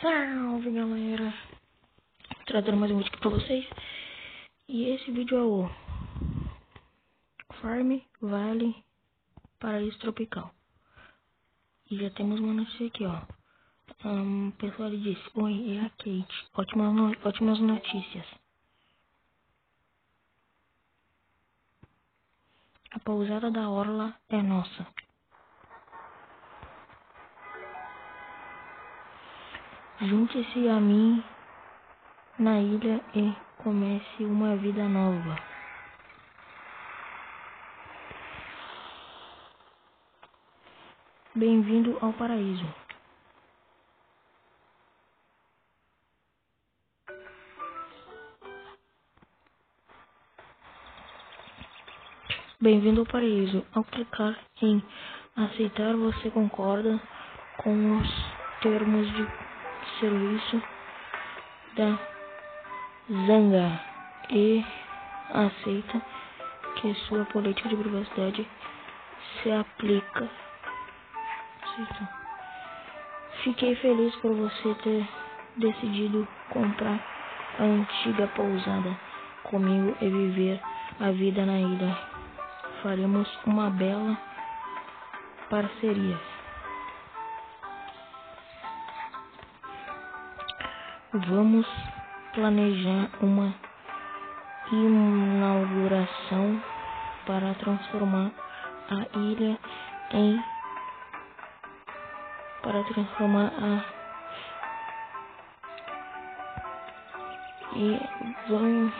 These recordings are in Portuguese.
Salve galera! Trazendo mais um vídeo aqui pra vocês. E esse vídeo é o Farm Vale Paraíso Tropical. E já temos uma notícia aqui, ó. Um, o pessoal disse: Oi, é a Kate. Ótimas, no... ótimas notícias. A pousada da Orla é nossa. Junte-se a mim na ilha e comece uma vida nova. Bem-vindo ao paraíso. Bem-vindo ao paraíso. Ao clicar em aceitar, você concorda com os termos de serviço da Zanga e aceita que sua política de privacidade se aplica. Fiquei feliz por você ter decidido comprar a antiga pousada comigo e viver a vida na ilha. Faremos uma bela parceria. Vamos planejar uma inauguração para transformar a ilha em para transformar a e vamos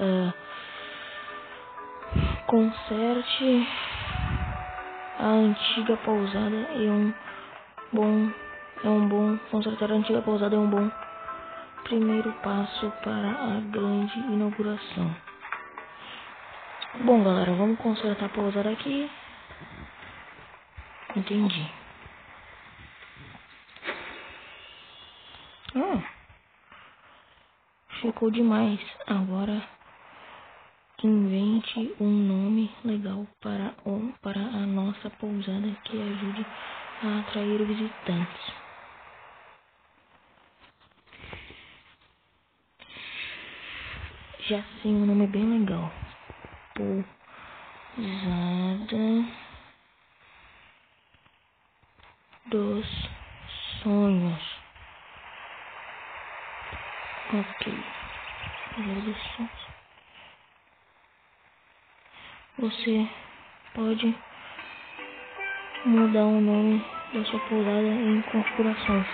uh, conserte a antiga pousada e um bom é um bom consertar a antiga pousada é um bom primeiro passo para a grande inauguração. Bom, galera, vamos consertar a pousada aqui. Entendi. Ah, ficou demais. Agora invente um nome legal para, para a nossa pousada que ajude a atrair visitantes. Já sei um nome bem legal. Pousada dos Sonhos. Ok. Pousada dos Sonhos. Você pode mudar o nome da sua pousada em configurações.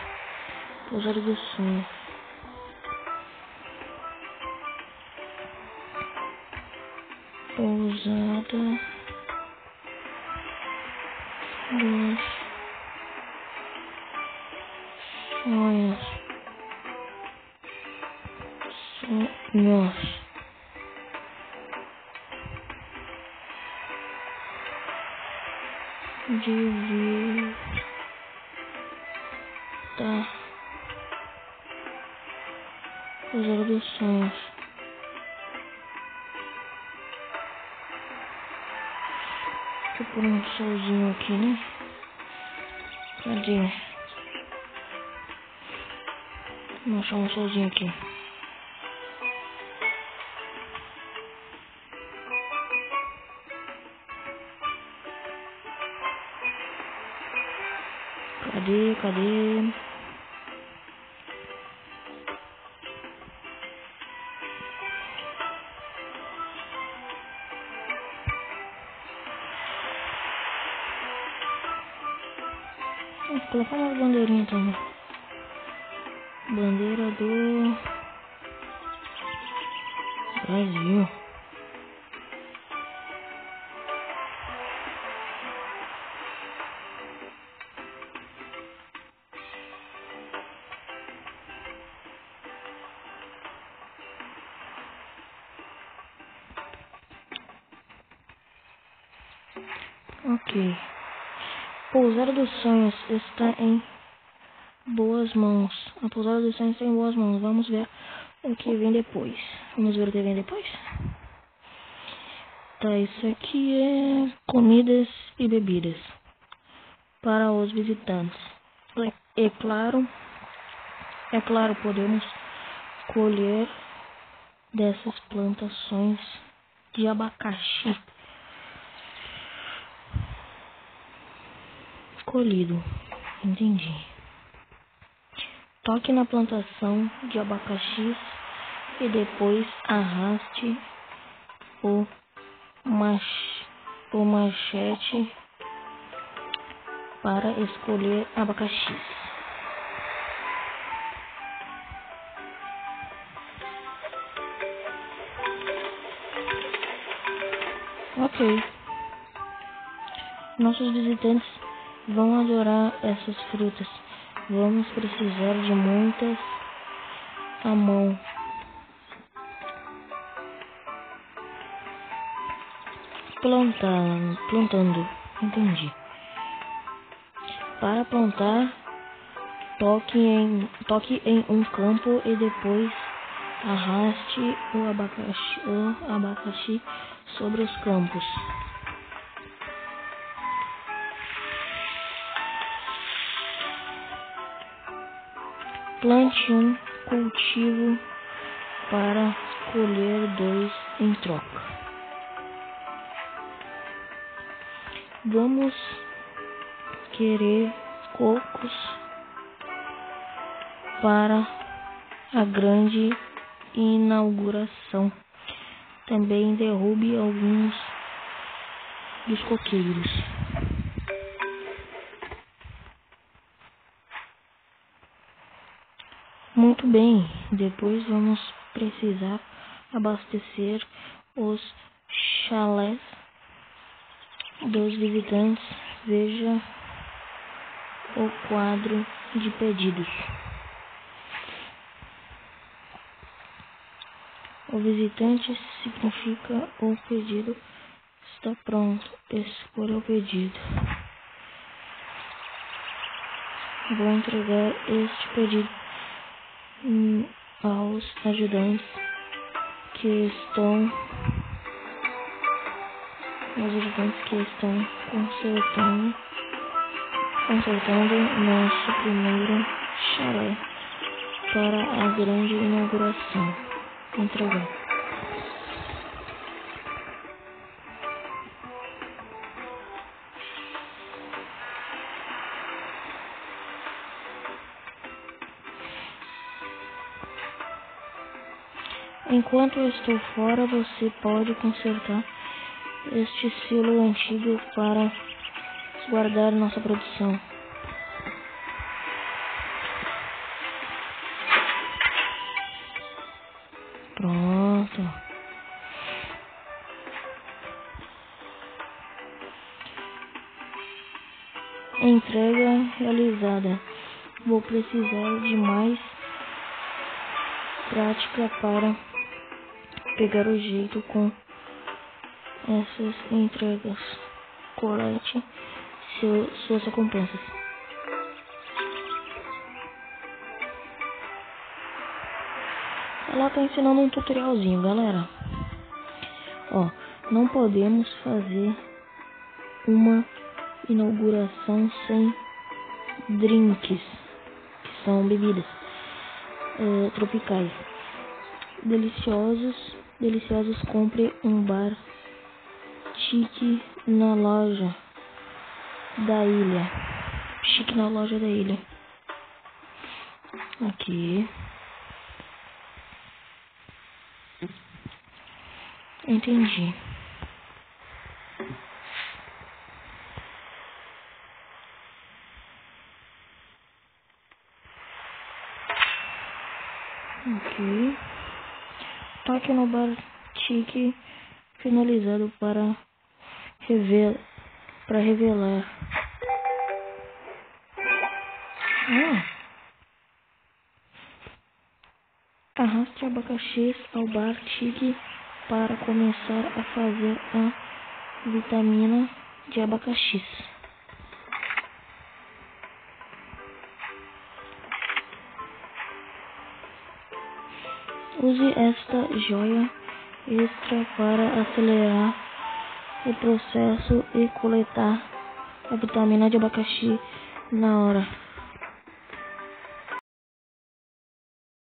Pousada dos Sonhos. Pousada. Dos sonhos. Sonhos. De vida. Pousada dos sonhos Pôr um solzinho aqui, né? Cadê? Vou achar um solzinho aqui. Cadê? Cadê? Vou colocar uma bandeirinha também. Bandeira do Brasil. Ok. Pousada dos Sonhos está em boas mãos. A Pousada dos Sonhos está em boas mãos. Vamos ver o que vem depois. Vamos ver o que vem depois? Tá, isso aqui é comidas e bebidas para os visitantes. É claro É claro, podemos colher dessas plantações de abacaxi colhido. Entendi. Toque na plantação de abacaxi e depois arraste o, mach, o machete para escolher abacaxi. Ok. Nossos visitantes vão adorar essas frutas. Vamos precisar de muitas à mão. Plantar, plantando, entendi. Para plantar, toque em, toque em um campo e depois arraste o abacaxi, o abacaxi sobre os campos. Plante um cultivo para colher dois em troca. Vamos querer cocos para a grande inauguração. Também derrube alguns dos coqueiros. Muito bem, depois vamos precisar abastecer os chalés dos visitantes. Veja o quadro de pedidos. O visitante significa o pedido está pronto. Escolha o pedido. Vou entregar este pedido aos ajudantes que estão aos ajudantes que estão consertando consertando nosso primeiro chalé para a grande inauguração. Entregar. Enquanto eu estou fora, você pode consertar este silo antigo para guardar nossa produção. Pronto. Entrega realizada. Vou precisar de mais prática para pegar o jeito com essas entregas. Colete seu, suas recompensas. Ela tá ensinando um tutorialzinho, galera. Ó, não podemos fazer uma inauguração sem drinks, que são bebidas é, tropicais. Deliciosos, deliciosos, compre um bar chique na loja da ilha. Chique na loja da ilha. Aqui. Entendi. Ok. Toque no bar chique finalizado para revelar para revelar. Ah. Arraste abacaxis ao bar tique para começar a fazer a vitamina de abacaxis. Use esta joia extra para acelerar o processo e coletar a vitamina de abacaxi na hora.